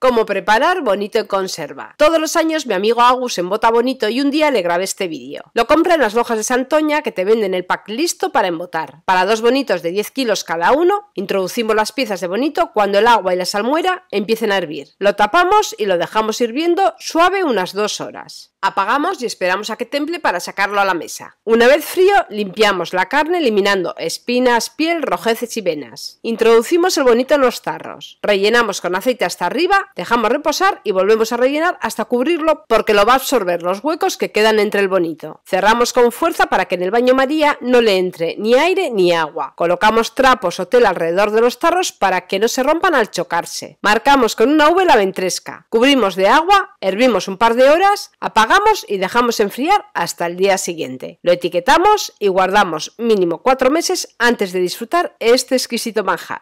Cómo preparar bonito en conserva. Todos los años mi amigo Agus embota bonito y un día le grabé este vídeo. Lo compra en las lojas de Santoña que te venden el pack listo para embotar. Para dos bonitos de 10 kilos cada uno, introducimos las piezas de bonito cuando el agua y la salmuera empiecen a hervir. Lo tapamos y lo dejamos hirviendo suave unas dos horas. Apagamos y esperamos a que temple para sacarlo a la mesa. Una vez frío, limpiamos la carne eliminando espinas, piel, rojeces y venas. Introducimos el bonito en los tarros. Rellenamos con aceite hasta arriba, dejamos reposar y volvemos a rellenar hasta cubrirlo porque lo va a absorber los huecos que quedan entre el bonito. Cerramos con fuerza para que en el baño María no le entre ni aire ni agua. Colocamos trapos o tela alrededor de los tarros para que no se rompan al chocarse. Marcamos con una V la ventresca. Cubrimos de agua, hervimos un par de horas, apagamos y dejamos enfriar hasta el día siguiente. Lo etiquetamos y guardamos mínimo 4 meses antes de disfrutar este exquisito manjar.